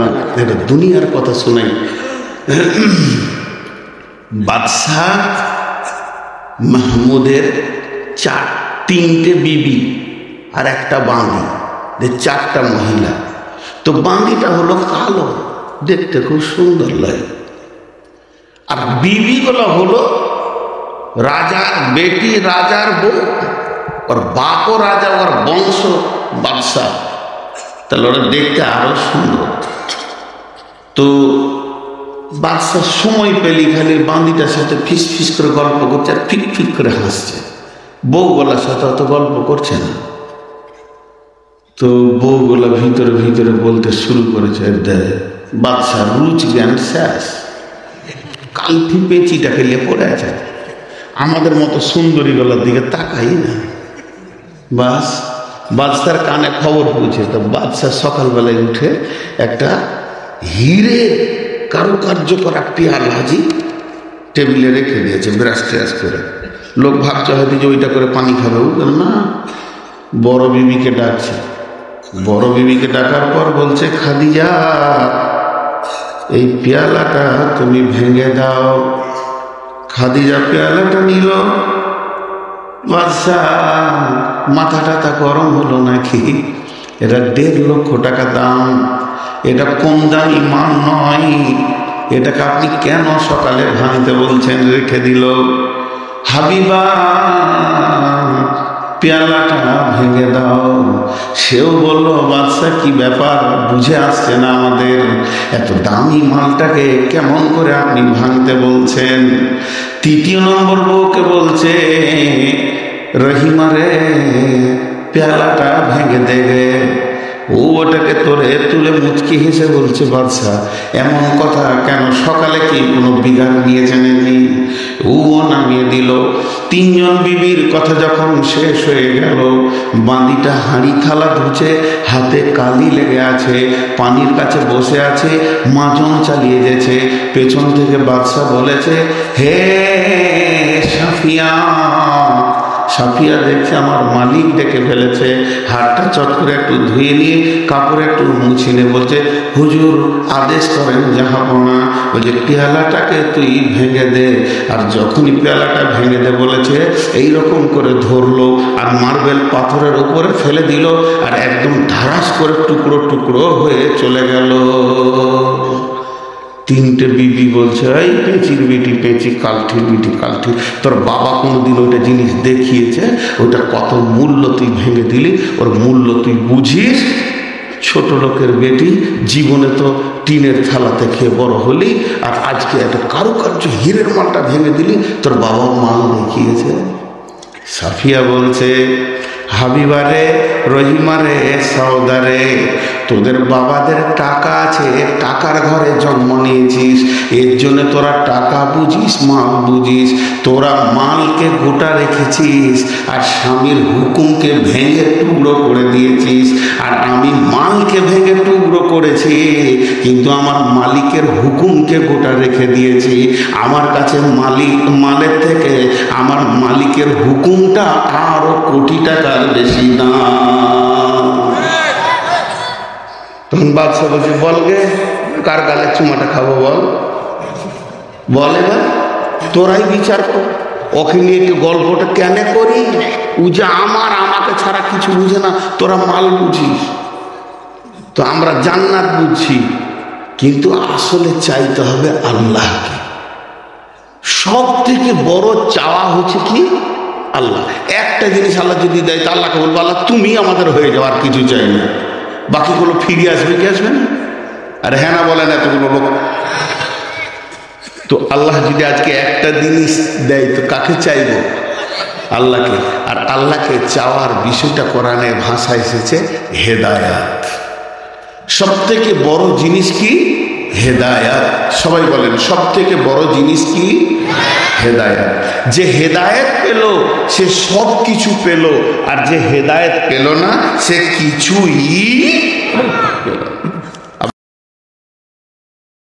না এটা দুনিয়ার কথা শোনাই বাদশাহ মাহমুদের চার, তিনটে বিবি আর একটা বাঁধি। চারটা মহিলা। তো বাঁধিটা হলো কালো। দেখতে খুব সুন্দর লাগে। আর বিবিগুলো হলো রাজার বেটি, রাজার বউ। ওর বাপও রাজা, ওর বংশ বাদশাহ। তাহলে ওরা দেখতে আরও সুন্দর। তো বাদশাহ সময় পেলি খালি বান্দিটার সাথে ফিস ফিস করে গল্প করছে আর ফিক ফিক করে হাসছে। বউ বউগুলার সাথে অত গল্প করছে না। তো বউগুলা ভিতরে ভিতরে বলতে শুরু করেছে দেয় বাদশাহ রুচ জ্ঞান শেষ। কালফি পেঁচিটা খেলে পড়ে আছে। আমাদের মতো সুন্দরী গলার দিকে তাকাই না। বাস, বাদশার কানে খবর পৌঁছে, তো বাদশাহ সকালবেলায় উঠে একটা হিরে কারুকার্য করা পেয়ার ভাজি টেবিলে রেখে দিয়েছে ব্রাশ ট্রাশ করে। লোক ভাবছে হয়তো যে ওইটা করে পানি খাবে, ও না, বড় বিবিকে ডাকছে। বড় বিবিকে ডাকার পর বলছে, খাদিজা, এই পেয়ালাটা তুমি ভেঙে দাও। খাদিজা পেয়ালাটা নিল। বাদশাহ মাথা টাথা গরম হলো নাকি? এটা দেড় লক্ষ টাকা দাম। এটা কম দামি মাল নয়? এটাকে আপনি কেন সকালে ভাঙতে বলছেন? রেখে দিল। হাবিবা, পেয়ালাটা ভেঙে দাও। সেও বলল বাদশাহ কি ব্যাপার? বুঝে আসছে না আমাদের। এত দামি মালটাকে কেমন করে আপনি ভাঙতে বলছেন? তৃতীয় নম্বর বউকে বলছে, রহিমারে, পেয়ালাটা ভেঙে ও তোরে তুলে মুচকি হেসে বলছে বাদশাহ এমন কথা কেন? সকালে কি কোনো বিঘার নিয়েছে নাকি ও নামিয়ে দিল। তিনজন বিবির কথা যখন শেষ হয়ে গেল, বাঁদিটা হাঁড়ি থালা ধুছে হাতে কালি লেগে আছে, পানির কাছে বসে আছে, মাজন চালিয়ে গেছে পেছন থেকে বাদশাহ বলেছে, হে সাফিয়া সাফিয়া দেখছে আমার মালিক ডেকে ফেলেছে, হাতটা চট করে একটু ধুয়ে নিয়ে কাপড় একটু মুছে নিয়ে বলছে, হুজুর, আদেশ করেন জাহাপনা বলছে, পেয়ালাটাকে তুই ভেঙে দে। আর যখনই পেয়ালাটা ভেঙে দে বলেছে এই রকম করে ধরলো আর মার্বেল পাথরের উপরে ফেলে দিল আর একদম ধারাস করে টুকরো টুকরো হয়ে চলে গেল। তিনটে বিবি বলছে, এই পেঁচির বিটি, পেঁচি কালঠির বিটি কালঠি তোর বাবা কোনোদিন ওইটা জিনিস দেখিয়েছে, ওইটা কত মূল্য তুই ভেঙে দিলি, ওর মূল্য তুই বুঝিস? ছোট লোকের বেটি, জীবনে তো টিনের থালাতে খেয়ে বড় হলি, আর আজকে একটা কারুকার্য হীরের মালটা ভেঙে দিলি, তোর বাবা মাল দেখিয়েছে। সাফিয়া বলছে হাবিবারে, রহিমারে সৌদারে তোদের বাবাদের টাকা আছে, টাকার ঘরে জন্ম নিয়েছিস, এর জন্য তোরা টাকা বুঝিস, মাল বুঝিস, তোরা মালকে গোটা রেখেছিস, আর স্বামীর হুকুমকে ভেঙে টুকরো করে দিয়েছিস, আর আমি মালকে ভেঙে টুকরো করেছি, কিন্তু আমার মালিকের হুকুমকে গোটা রেখে দিয়েছি। আমার কাছে মালিক, মালের থেকে আমার মালিকের হুকুমটা আরও কোটি টাকার বেশি দাম। কার গালে চুমাটা খাব বল? বল এবার, তোরাই বিচার কর। ওকে নিয়ে একটু গল্পটা কেন করি? ও যে আমার, আমাকে ছাড়া কিছু বুঝে না। তোরা মাল বুঝিস। তো আমরা জান্নাত বুঝছি, কিন্তু আসলে চাইতে হবে আল্লাহকে। সব থেকে বড় চাওয়া হচ্ছে কি? আল্লাহ। একটা জিনিস আল্লাহ যদি দেয়, তা আল্লাহকে বলব, আল্লাহ, তুমি আমাদের হয়ে যাও, আর কিছু চাই না। বাকিগুলো ফিরে আসবে কি, আসবে না? আর হ্যাঁ না বলেন এতগুলো লোক। তো আল্লাহ যদি আজকে একটা জিনিস দেয়, তো কাকে চাইব? আল্লাহকে। আর আল্লাহকে চাওয়ার বিষয়টা কোরআনের ভাষা এসেছে হেদায়াত। সব থেকে বড় জিনিস কি? হেদায়াত। সবাই বলেন সব থেকে বড় জিনিস কি? হেদায়াত। যে হেদায়েত পেল, সে সব কিছু পেল, আর যে হেদায়েত পেল না, সে কিছুই।